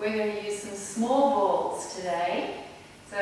we're going to use some small balls today. So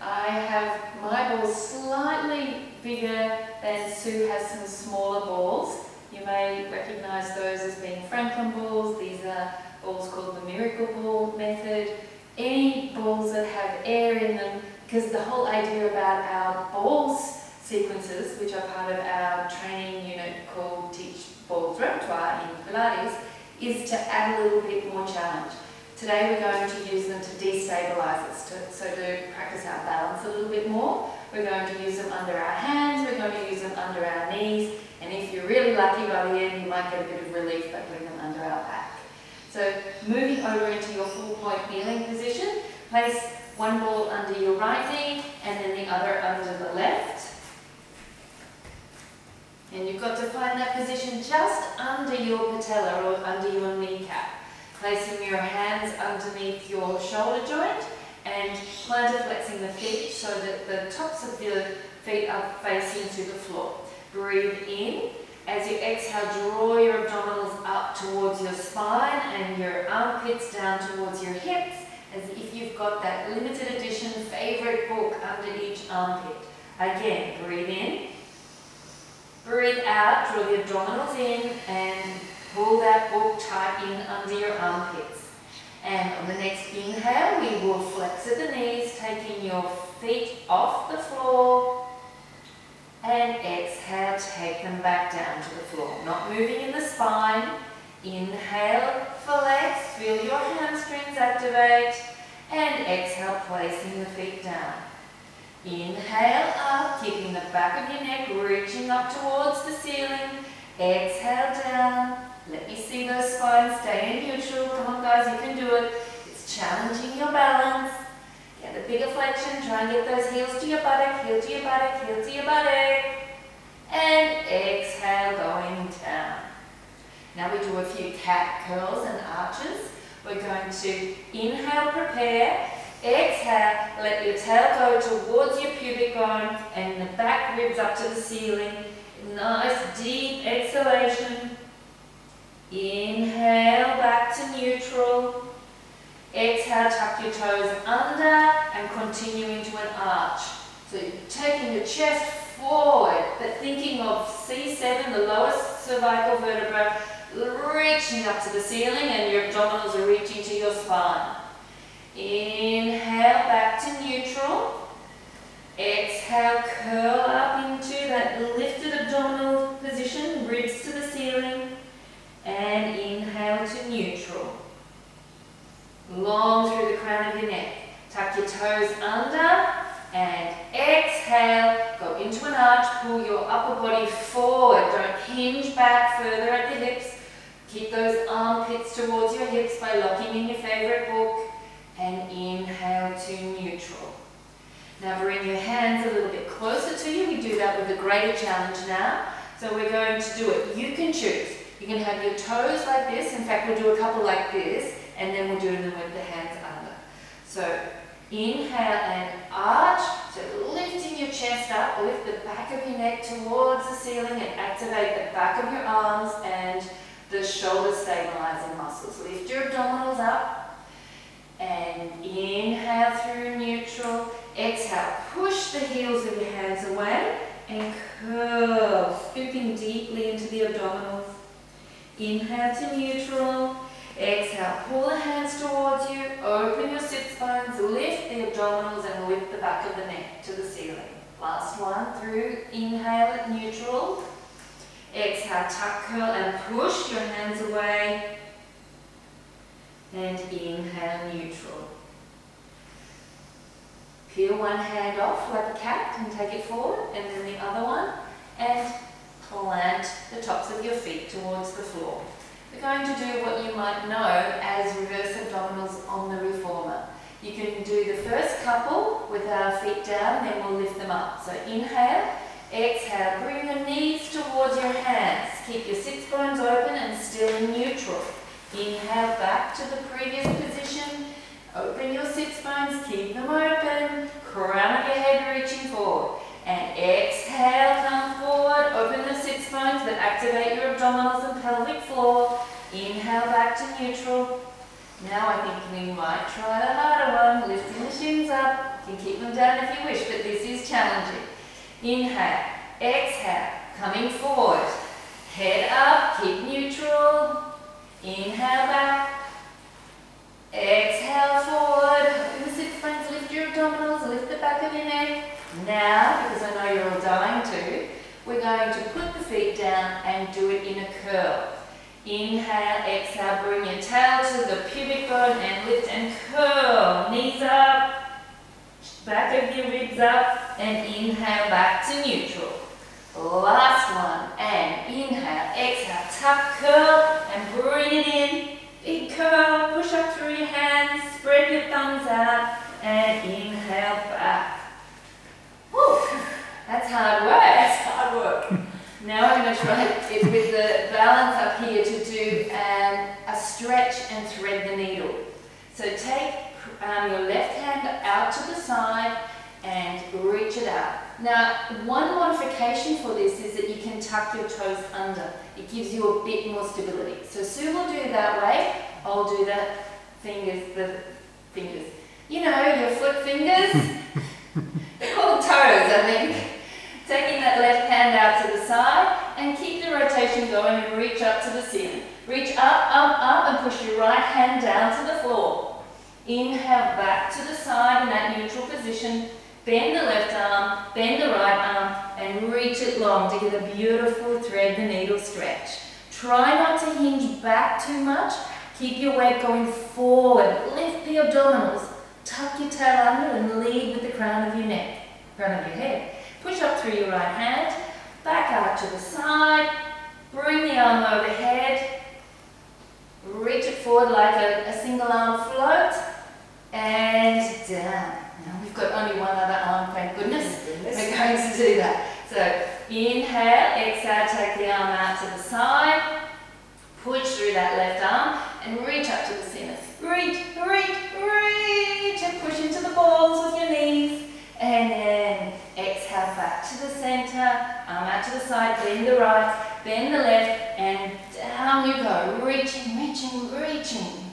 I have my balls slightly bigger than Sue has some smaller balls. You may recognise those as being Franklin balls. These are balls called the miracle ball method. Any balls that have air in them, because the whole idea about our balls sequences, which are part of our training unit called Teach Balls Repertoire in Pilates, is to add a little bit more challenge. Today we're going to use them to destabilise us, to, so to practice our balance a little bit more. We're going to use them under our hands, we're going to use them under our knees, and if you're really lucky by the end, you might get a bit of relief by putting them under our back. So moving over into your full point kneeling position, place one ball under your right knee and then the other under the left. And you've got to find that position just under your patella or under your kneecap. Placing your hands underneath your shoulder joint and plantar flexing the feet so that the tops of your feet are facing to the floor. Breathe in. As you exhale, draw your abdominals up towards your spine and your armpits down towards your hips as if you've got that limited edition favourite book under each armpit. Again, breathe in. Breathe out, draw the abdominals in and pull that book tight in under your armpits. And on the next inhale, we will flex at the knees, taking your feet off the floor. And exhale, take them back down to the floor. Not moving in the spine. Inhale, flex, feel your hamstrings activate. And exhale, placing the feet down. Inhale up, keeping the back of your neck reaching up towards the ceiling. Exhale down. Let me see those spines stay in neutral. Come on guys, you can do it. It's challenging your balance. Get a bigger flexion. Try and get those heels to your buttock, heel to your buttock, heel to your buttock. And exhale, going down. Now we do a few cat curls and arches. We're going to inhale, prepare. Exhale, let your tail go towards your pubic bone and the back ribs up to the ceiling. Nice deep exhalation. Inhale back to neutral. Exhale, tuck your toes under and continue into an arch. So you're taking your chest forward, but thinking of C7, the lowest cervical vertebra, reaching up to the ceiling and your abdominals are reaching to your spine. Inhale back to neutral. Exhale, curl up into that lifted abdominal position, ribs to the ceiling. And inhale to neutral. Long through the crown of your neck. Tuck your toes under and exhale. Go into an arch. Pull your upper body forward. Don't hinge back further at the hips. Keep those armpits towards your hips by locking in your favorite book and inhale to neutral. Now bring your hands a little bit closer to you. We do that with a greater challenge now. So we're going to do it. You can choose. You can have your toes like this. In fact, we'll do a couple like this, and then we'll do them with the hands under. So inhale and arch. So lifting your chest up, lift the back of your neck towards the ceiling and activate the back of your arms and the shoulder stabilizing muscles. Lift your abdominals up. And inhale through neutral. Exhale, push the heels of your hands away and curl, scooping deeply into the abdominals. Inhale to neutral. Exhale, pull the hands towards you, open your sit bones, lift the abdominals and lift the back of the neck to the ceiling. Last one through, inhale at neutral. Exhale, tuck, curl and push your hands away and inhale neutral. Peel one hand off like a cat and take it forward and then the other one and plant the tops of your feet towards the floor. We're going to do what you might know as reverse abdominals on the reformer. You can do the first couple with our feet down, then we'll lift them up. So inhale, exhale, bring your knees towards your hands. Keep your sits bones open and still in neutral. Inhale back to the previous position. Open your sits bones, keep them open. Crown of your head reaching forward. And exhale. Open the sits bones, but activate your abdominals and pelvic floor. Inhale back to neutral. Now I think we might try the harder one, lifting the shins up. You can keep them down if you wish, but this is challenging. Inhale, exhale, coming forward. Head up, keep neutral. Inhale back. Exhale forward. Open the sits bones, lift your abdominals, lift the back of your neck. Now, because I know you're all dying going to put the feet down and do it in a curl. Inhale, exhale, bring your tail to the pubic bone and lift and curl. Knees up, back of your ribs up, and inhale back to neutral. Last one, and inhale, exhale, tuck, curl, and bring it in. Big curl, push up through your hands, spread your thumbs out, and inhale back. Whew, that's hard work. Work. Now I'm going to try it with the balance up here to do um, a stretch and thread the needle. So take um, your left hand out to the side and reach it out. Now, one modification for this is that you can tuck your toes under. It gives you a bit more stability. So Sue will do that way. I'll do the fingers, the fingers. You know, your foot fingers. They're called toes, I think. Taking that left hand out to the side and keep the rotation going and reach up to the ceiling. Reach up, up, up and push your right hand down to the floor. Inhale back to the side in that neutral position. Bend the left arm, bend the right arm and reach it long to get a beautiful thread the needle stretch. Try not to hinge back too much. Keep your weight going forward. Lift the abdominals. Tuck your tail under and lead with the crown of your neck, crown of your head. Push up through your right hand, back out to the side, bring the arm overhead, reach it forward like a, a single arm float, and down. Now we've got only one other arm, thank goodness. We're going to do that. So inhale, exhale, take the arm out to the side, push through that left arm, and reach up to the center. Reach, reach, reach, and push into the balls with your knees. And then exhale back to the center, arm out to the side, bend the right, bend the left, and down you go, reaching, reaching, reaching.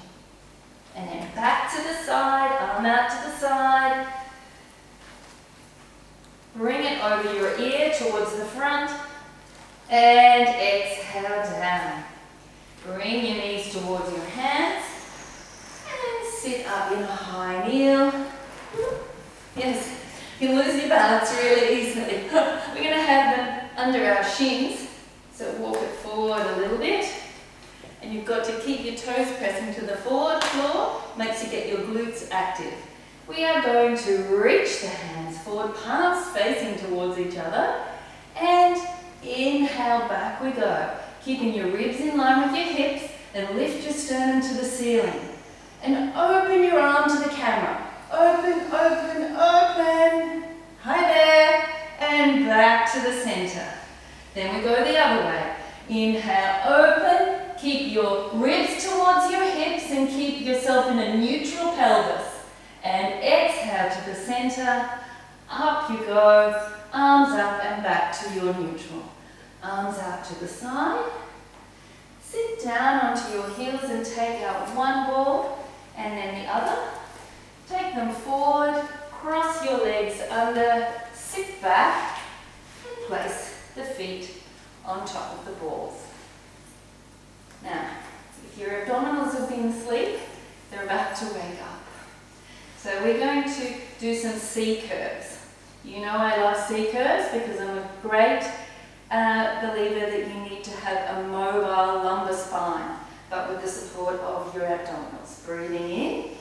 And then back to the side, arm out to the side. Bring it over your ear towards the front. And exhale down. Bring your knees towards your hands. And sit up in a high kneel. Yes, you lose your balance really easily. We're going to have them under our shins. So walk it forward a little bit. And you've got to keep your toes pressing to the forward floor. Makes you get your glutes active. We are going to reach the hands forward, palms facing towards each other. And inhale, back we go. Keeping your ribs in line with your hips and lift your sternum to the ceiling. And open your arm to the camera. Open, open, open. Hi there. And back to the center. Then we go the other way. Inhale, open. Keep your ribs towards your hips and keep yourself in a neutral pelvis. And exhale to the center. Up you go. Arms up and back to your neutral. Arms out to the side. Sit down onto your heels and take out one ball and then the other. Take them forward, cross your legs under, sit back place the feet on top of the balls. Now, if your abdominals have been asleep, they're about to wake up. So we're going to do some C curves. You know I love C curves because I'm a great uh, believer that you need to have a mobile lumbar spine, but with the support of your abdominals. Breathing in.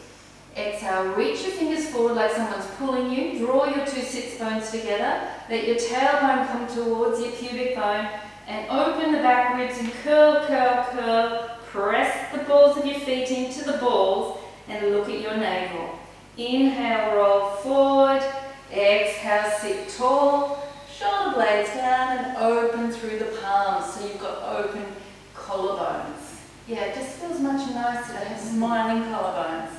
Exhale, uh, reach your fingers forward like someone's pulling you. Draw your two sits bones together. Let your tailbone come towards your pubic bone and open the back ribs and curl, curl, curl. Press the balls of your feet into the balls and look at your navel. Inhale, roll forward. Exhale, sit tall. Shoulder blades down and open through the palms so you've got open collarbones. Yeah, it just feels much nicer to have smiling collarbones.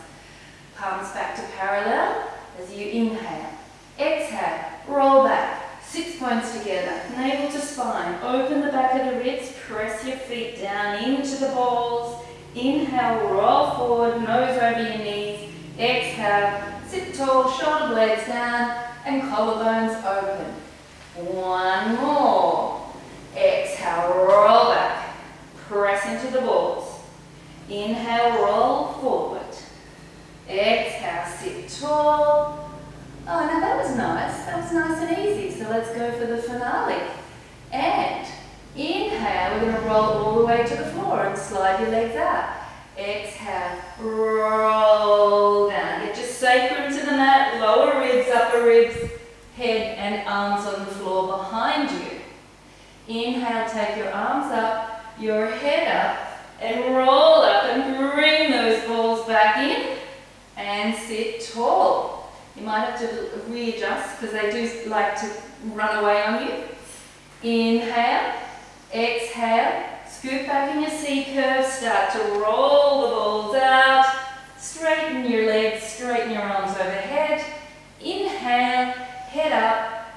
Palms back to parallel as you inhale. Exhale, roll back. Sits bones together, navel to spine. Open the back of the ribs, press your feet down into the balls Inhale, roll forward, nose over your knees. Exhale, sit tall, shoulder blades down, and collarbones open. One more. Exhale, roll back. Press into the balls. Inhale, roll forward. Exhale, sit tall. Oh, now that was nice. That was nice and easy. So let's go for the finale. And inhale, we're going to roll all the way to the floor and slide your legs out. Exhale, roll down. Get your sacrum to the mat, lower ribs, upper ribs, head and arms on the floor behind you. Inhale, take your arms up, your head up, and roll up and bring those balls back in and sit tall. You might have to readjust because they do like to run away on you. Inhale, exhale, scoop back in your C curve, start to roll the balls out, straighten your legs, straighten your arms overhead. Inhale, head up,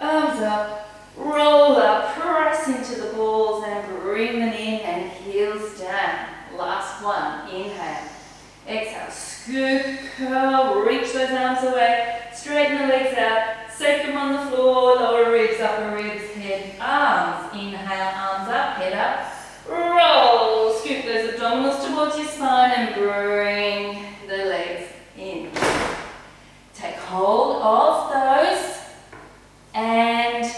arms up, roll up, press into the balls and bring them in and heels down. Last one, inhale. Exhale, scoop, curl, reach those arms away, straighten the legs out, sacrum on the floor, lower ribs, upper ribs, head, arms. Inhale, arms up, head up, roll, scoop those abdominals towards your spine and bring the legs in. Take hold of those and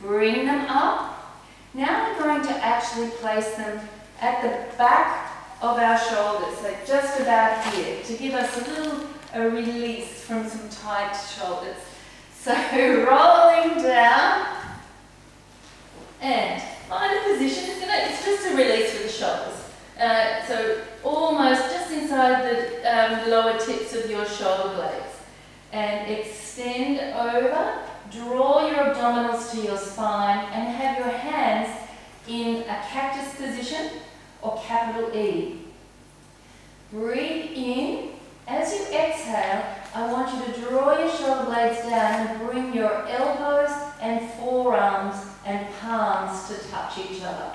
bring them up. Now we're going to actually place them at the back of our shoulders, so just about here, to give us a little a release from some tight shoulders. So rolling down and find a position. It's, gonna, it's just a release for the shoulders. Uh, so almost just inside the um, lower tips of your shoulder blades. And extend over, draw your abdominals to your spine and have your hands in a cactus position or capital E. Breathe in. As you exhale, I want you to draw your shoulder blades down and bring your elbows and forearms and palms to touch each other.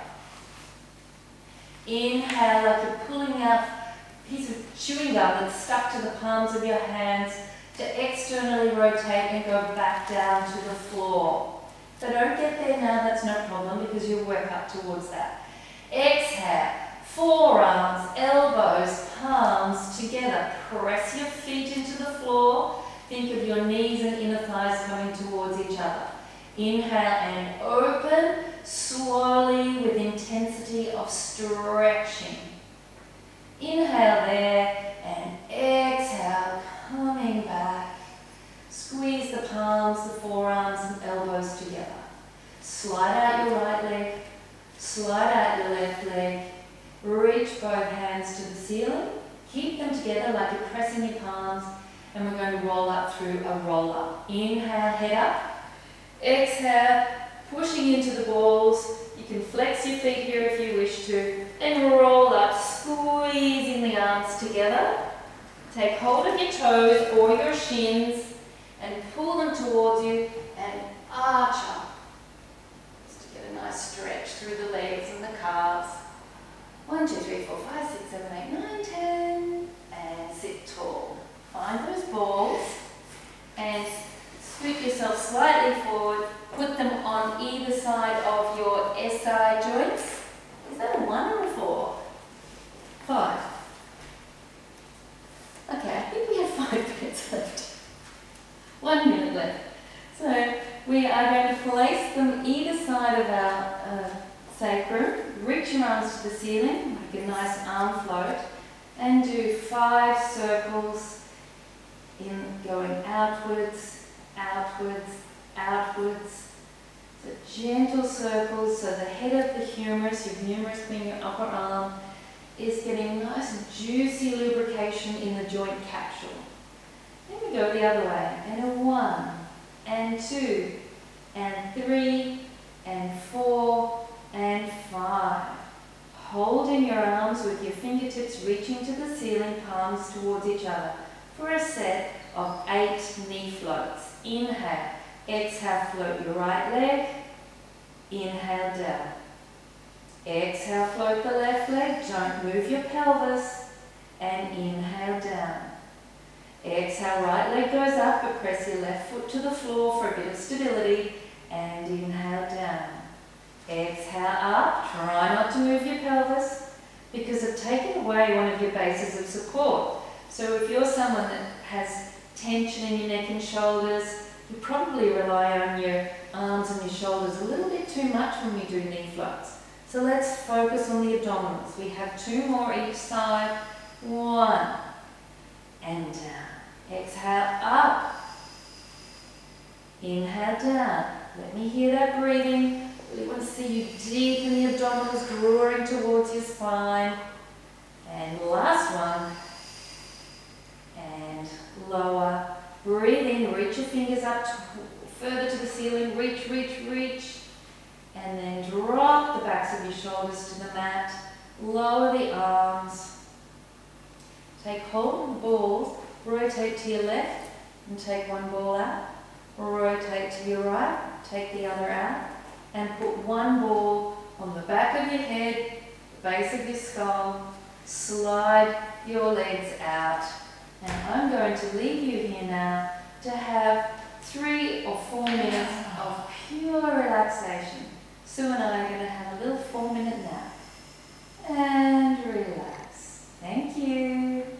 Inhale like you're pulling out a piece of chewing gum that's stuck to the palms of your hands to externally rotate and go back down to the floor. So don't get there now, that's no problem because you'll work up towards that. Exhale, forearms, elbows, palms together. Press your feet into the floor. Think of your knees and inner thighs coming towards each other. Inhale and open slowly with intensity of stretching. Inhale there and exhale, coming back. Squeeze the palms, the forearms and elbows together. Slide out your right leg, slide out your left leg, reach both hands to the ceiling, keep them together like you're pressing your palms, and we're going to roll up through a roll up. Inhale, head up, exhale, pushing into the balls. You can flex your feet here if you wish to, and roll up, squeezing the arms together. Take hold of your toes or your shins and pull them towards you and arch up. Just to get a nice stretch through the legs and the calves. One, two, three, four, five, six, seven, eight, nine, ten. And sit tall. Find those balls and scoop yourself slightly forward. Put them on either side of your SI joints. Is that a one or a four? Five. Okay, I think we have five minutes left. One minute left. So we are going to place them either side of our uh, sacrum. Reach your arms the ceiling, like a nice arm float, and do five circles in going outwards, outwards, outwards. So gentle circles, so the head of the humerus, your humerus being your upper arm, is getting nice juicy lubrication in the joint capsule. Then we go the other way, and a one, and two, and three, and four, and five. Holding your arms with your fingertips reaching to the ceiling, palms towards each other for a set of eight knee floats. Inhale, exhale, float your right leg, inhale down. Exhale, float the left leg. Don't move your pelvis. And inhale down. Exhale, right leg goes up, but press your left foot to the floor for a bit of stability. And inhale down. Exhale up. Try not to move your pelvis because I've taken away one of your bases of support. So if you're someone that has tension in your neck and shoulders, you probably rely on your arms and your shoulders a little bit too much when we do knee floats. So let's focus on the abdominals. We have two more each side. One. And down. Exhale up. Inhale down. Let me hear that breathing. See you deep in the abdominals, drawing towards your spine. And last one. And lower. Breathe in, reach your fingers up further to the ceiling. Reach, reach, reach. And then drop the backs of your shoulders to the mat. Lower the arms. Take hold of the balls. Rotate to your left and take one ball out. Rotate to your right. Take the other out. And put one ball on the back of your head, the base of your skull. Slide your legs out. And I'm going to leave you here now to have three or four minutes of pure relaxation. Sue and I are going to have a little four minute nap. And relax. Thank you.